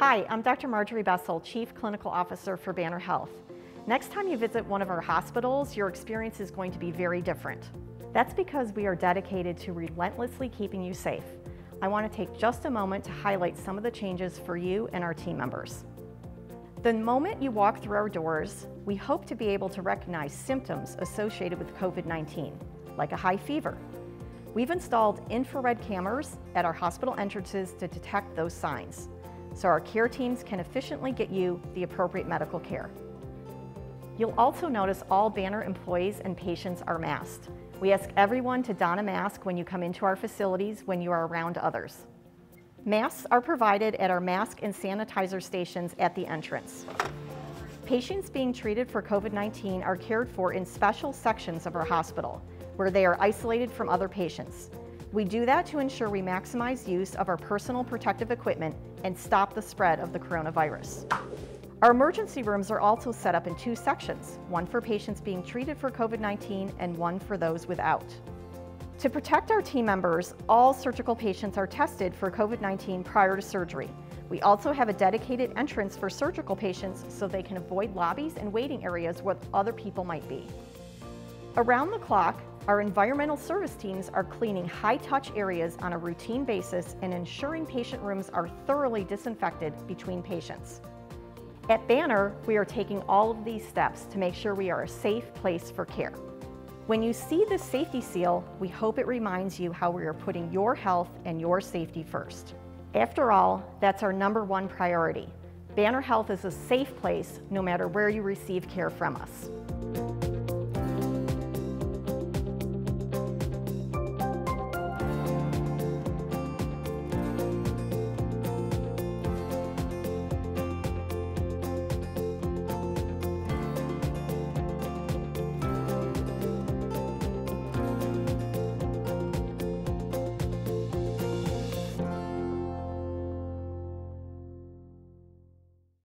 Hi, I'm Dr. Marjorie Bessel, Chief Clinical Officer for Banner Health. Next time you visit one of our hospitals, your experience is going to be very different. That's because we are dedicated to relentlessly keeping you safe. I want to take just a moment to highlight some of the changes for you and our team members. The moment you walk through our doors, we hope to be able to recognize symptoms associated with COVID-19, like a high fever. We've installed infrared cameras at our hospital entrances to detect those signs, so our care teams can efficiently get you the appropriate medical care. You'll also notice all Banner employees and patients are masked. We ask everyone to don a mask when you come into our facilities when you are around others. Masks are provided at our mask and sanitizer stations at the entrance. Patients being treated for COVID-19 are cared for in special sections of our hospital, where they are isolated from other patients. We do that to ensure we maximize use of our personal protective equipment and stop the spread of the coronavirus. Our emergency rooms are also set up in two sections, one for patients being treated for COVID-19 and one for those without. To protect our team members, all surgical patients are tested for COVID-19 prior to surgery. We also have a dedicated entrance for surgical patients so they can avoid lobbies and waiting areas where other people might be. Around the clock, our environmental service teams are cleaning high-touch areas on a routine basis and ensuring patient rooms are thoroughly disinfected between patients. At Banner, we are taking all of these steps to make sure we are a safe place for care. When you see this safety seal, we hope it reminds you how we are putting your health and your safety first. After all, that's our number one priority. Banner Health is a safe place no matter where you receive care from us.